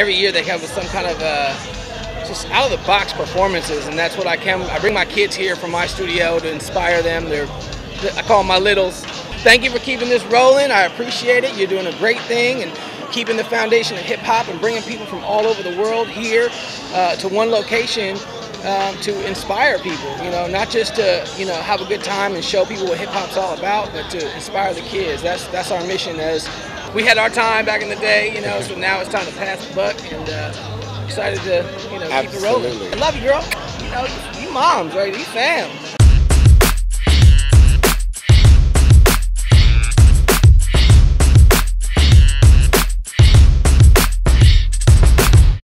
every year they have some kind of uh, just out of the box performances, and that's what I come. I bring my kids here from my studio to inspire them. They're I call them my littles. Thank you for keeping this rolling. I appreciate it. You're doing a great thing and keeping the foundation of hip hop and bringing people from all over the world here uh, to one location um, to inspire people. You know, not just to you know have a good time and show people what hip hop's all about, but to inspire the kids. That's that's our mission. As we had our time back in the day, you know, so now it's time to pass the buck and uh, excited to you know Absolutely. keep it rolling. I love you, girl. You know, you moms, right? You fam.